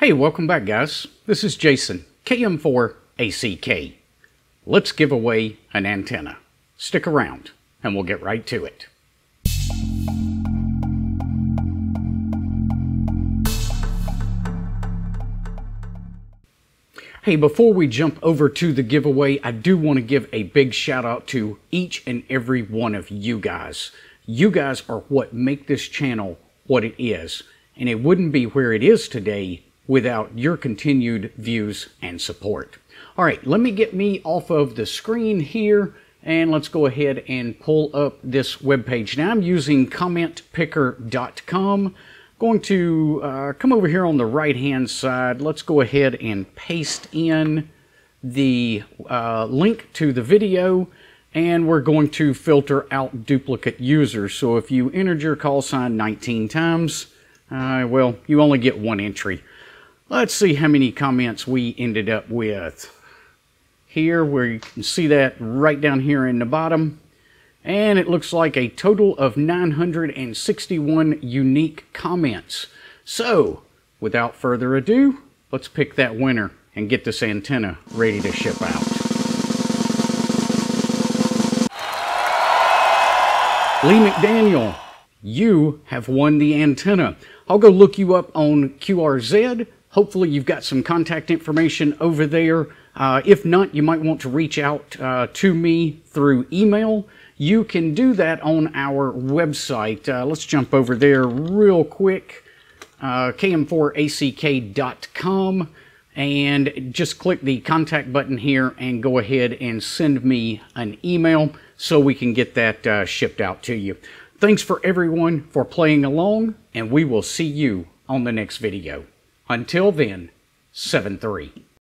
Hey, welcome back, guys. This is Jason, KM4ACK. Let's give away an antenna. Stick around, and we'll get right to it. Hey, before we jump over to the giveaway, I do want to give a big shout out to each and every one of you guys. You guys are what make this channel what it is, and it wouldn't be where it is today without your continued views and support. All right, let me get me off of the screen here and let's go ahead and pull up this web page. Now I'm using commentpicker.com. Going to uh, come over here on the right hand side. Let's go ahead and paste in the uh, link to the video and we're going to filter out duplicate users. So if you entered your call sign 19 times, uh, well, you only get one entry. Let's see how many comments we ended up with. Here, where you can see that right down here in the bottom. And it looks like a total of 961 unique comments. So, without further ado, let's pick that winner and get this antenna ready to ship out. Lee McDaniel, you have won the antenna. I'll go look you up on QRZ Hopefully you've got some contact information over there. Uh, if not, you might want to reach out uh, to me through email. You can do that on our website. Uh, let's jump over there real quick. Uh, km4ack.com and just click the contact button here and go ahead and send me an email so we can get that uh, shipped out to you. Thanks for everyone for playing along and we will see you on the next video. Until then, 7 3.